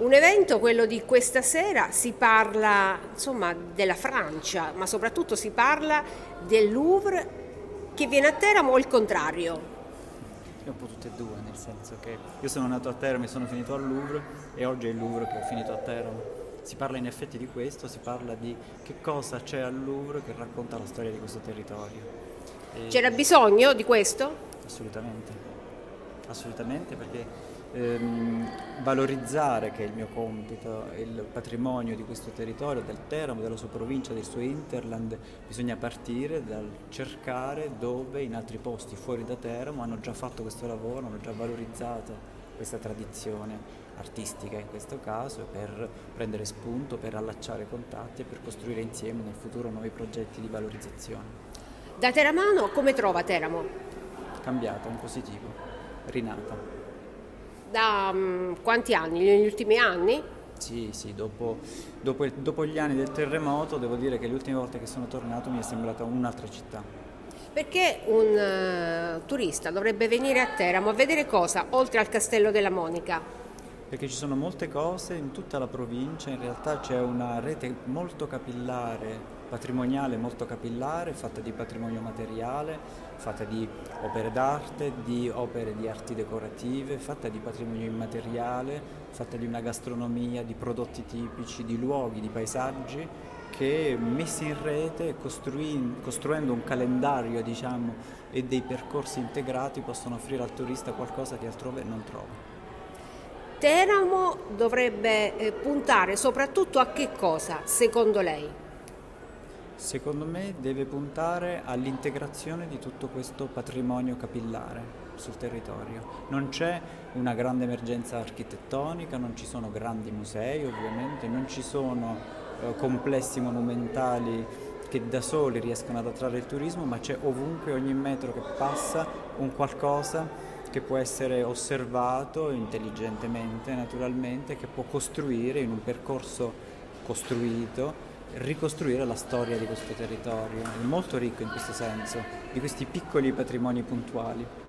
Un evento, quello di questa sera, si parla insomma, della Francia, ma soprattutto si parla del Louvre che viene a Teramo o il contrario? È un po' tutte e due, nel senso che io sono nato a Teramo e sono finito al Louvre e oggi è il Louvre che ho finito a Teramo. Si parla in effetti di questo, si parla di che cosa c'è al Louvre che racconta la storia di questo territorio. E C'era bisogno di questo? Assolutamente, assolutamente perché ehm, valorizzare, che è il mio compito, il patrimonio di questo territorio, del Teramo, della sua provincia, del suo interland, bisogna partire dal cercare dove in altri posti fuori da Teramo hanno già fatto questo lavoro, hanno già valorizzato questa tradizione artistica in questo caso per prendere spunto, per allacciare contatti e per costruire insieme nel futuro nuovi progetti di valorizzazione. Da Teramano come trova Teramo? Cambiata, in positivo, rinata. Da um, quanti anni? Negli ultimi anni? Sì, sì, dopo, dopo, dopo, gli anni del terremoto devo dire che le ultime volte che sono tornato mi è sembrata un'altra città. Perché un uh, turista dovrebbe venire a Teramo a vedere cosa, oltre al Castello della Monica? Perché ci sono molte cose in tutta la provincia, in realtà c'è una rete molto capillare patrimoniale molto capillare, fatta di patrimonio materiale, fatta di opere d'arte, di opere di arti decorative, fatta di patrimonio immateriale, fatta di una gastronomia, di prodotti tipici, di luoghi, di paesaggi che messi in rete, costruendo un calendario diciamo, e dei percorsi integrati possono offrire al turista qualcosa che altrove non trova. Teramo dovrebbe eh, puntare soprattutto a che cosa, secondo lei? Secondo me deve puntare all'integrazione di tutto questo patrimonio capillare sul territorio. Non c'è una grande emergenza architettonica, non ci sono grandi musei ovviamente, non ci sono eh, complessi monumentali che da soli riescono ad attrarre il turismo, ma c'è ovunque, ogni metro che passa, un qualcosa che può essere osservato intelligentemente, naturalmente, che può costruire in un percorso costruito ricostruire la storia di questo territorio, è molto ricco in questo senso, di questi piccoli patrimoni puntuali.